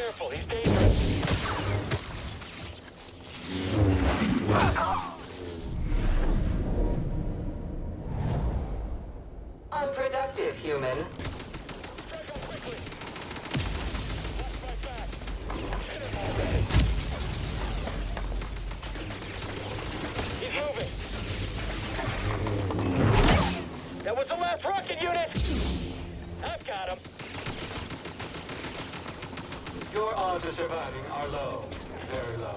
careful, he's dangerous. Unproductive, human. Last unit. I've got him. Your odds of surviving are low. Very low.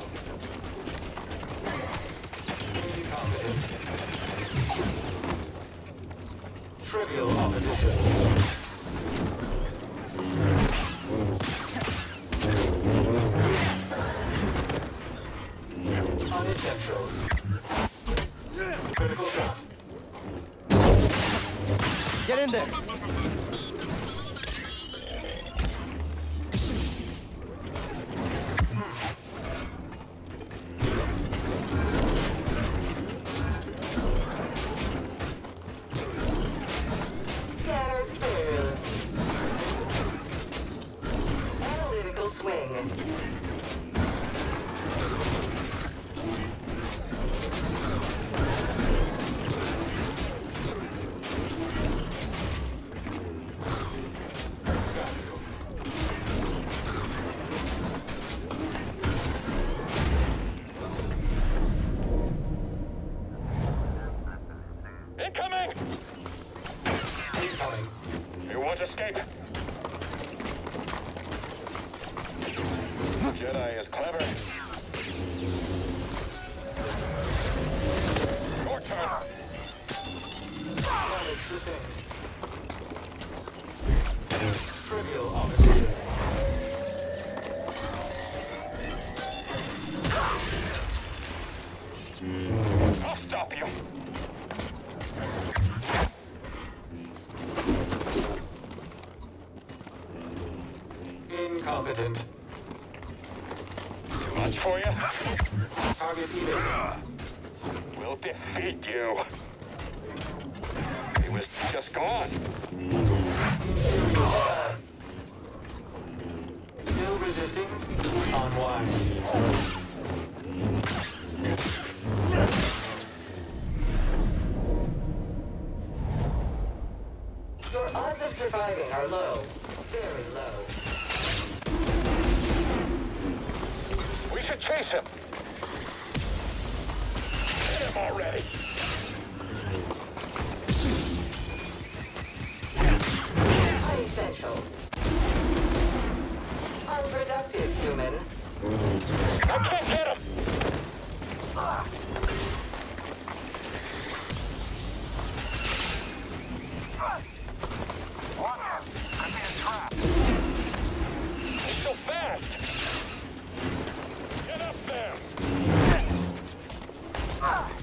Incompetent. Trivial opposition. Unessential. In there. Analytical swing. Jedi is clever. Your turn. Damage sustained. Trivial opposition. I'll stop you. Incompetent. Too for you? Target evaded. We'll defeat you. He was just gone. Still resisting? Unwind. Your odds of surviving are low. Very low. Chase him. Hit him already. Unessential. Unproductive, human. I can't get him. He's so fast. Get